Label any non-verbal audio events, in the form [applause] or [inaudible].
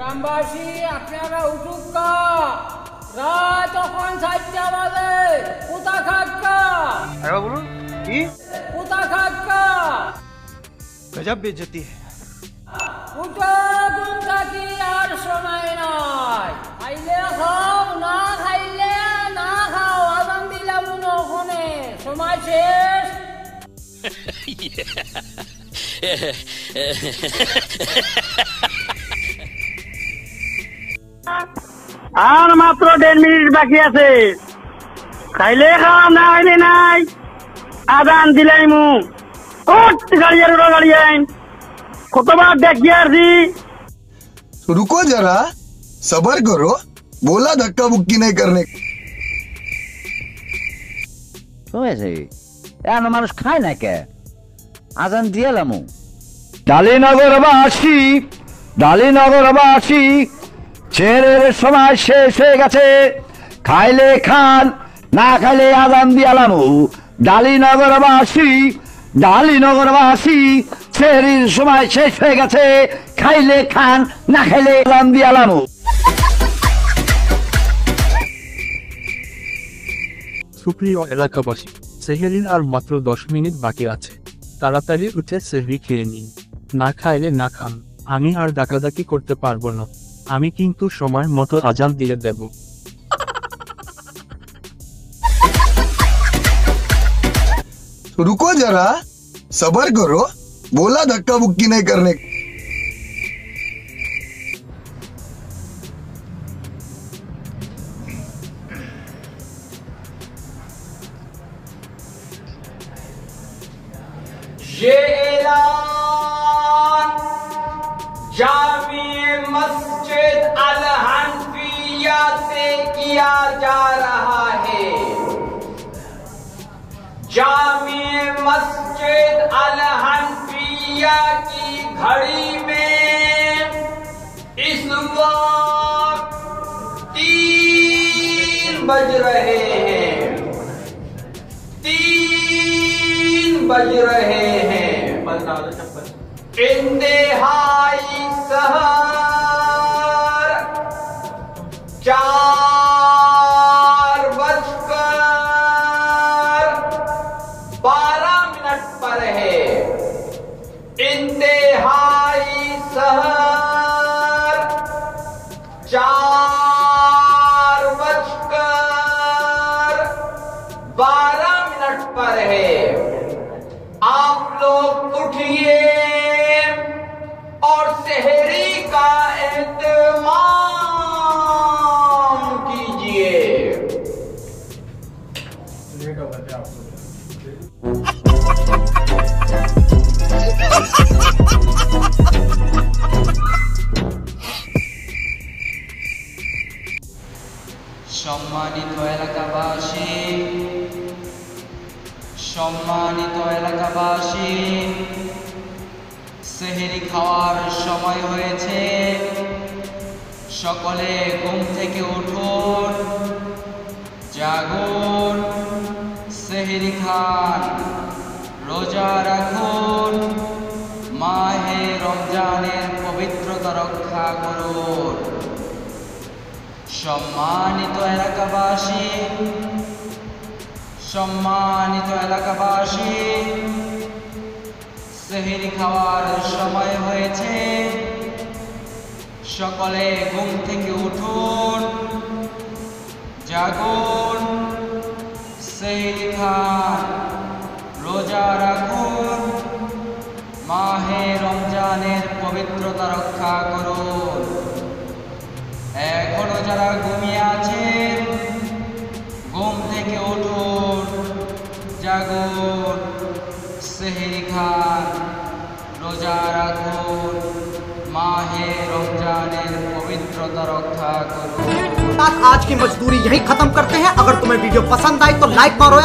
গ্রামবাসী আপনারা উঠুক কা। রাত তখন সাতটা বাজে। কোথা খাক্কা আরেকবার বলুন কি? কোথা খাক্কা গজব বেজতি উঠো ঘুম থাকি আর সময় নাই। খাইলে খাও না খাইলে না খাও আগাম দিলাম ওখানে। সময় শেষ। [laughs] আর মাত্র দেড় মিনিট বাকি আছে খাইলে খাওয়া না খাইলে নাই আদান দিলাই মু ওট গাড়ি আর উড়ো গাড়ি আইন কতবার দেখি আসি तो रुको जरा सबर करो बोला धक्का बुक्की नहीं करने হয়েছে এখন মানুষ খায় না কে আজান দিয়েলাম ডালিনগরবাসী ডালিনগরবাসী ছেলের সময় শেষ হয়ে গেছে। খাইলে খান, না খাইলে আদান দিয়ালামু ডালিনগরবাসী ডালিনগরবাসী ছেলের সময় শেষ হয়ে গেছে। খাইলে খান, না খাইলে আদান দিয়ালামু সুপ্রিয় এলাকাবাসী সেহেরির আর মাত্র দশ মিনিট বাকি আছে। তাড়াতাড়ি উঠে সেহরি খেয়ে নিন। না খাইলে না খান, আমি আর ডাকাডাকি করতে পারব না। আমি কিন্তু সময় মতো আজান দিয়ে দেব तो रुको जरा सबर करो बोला धक्का बुक्की नहीं करने ये ऐलान जामी मस्जिद अल हनफिया से किया जा रहा है। जामी मस्जिद अल हनफिया की घड़ी में इस वक्त तीन बज रहे हैं। तीन बज रहे हैं। इंतहाई सहर Ciao! সম্মানিত এলাকাবাসী সম্মানিত এলাকাবাসী, সেহেরি খাওয়ার সময় হয়েছে। সকলে ঘুম থেকে উঠুন, জাগুন, সেহেরি খান, রোজা রাখুন, মাহে রমজানের পবিত্রতা রক্ষা করুন। সম্মানিত এলাকাবাসী সম্মানিত এলাকাবাসী, সেহেরি খাওয়ার সময় হয়েছে। সকলে ঘুম থেকে উঠুন, জাগুন, সেহেরি খান রোজা রাখুন, মাহে রমজানের পবিত্রতা রক্ষা করুন। এখনো যারা ঘুমিয়ে আছেন ঘুম থেকে উঠুন জাগুন সেহেরি খান রোজা রাখুন মাহে রমজানের পবিত্রতা রক্ষা করুন आज की मजदूरी यही खत्म करते हैं अगर तुम्हें वीडियो पसंद आई तो लाइक मारो यार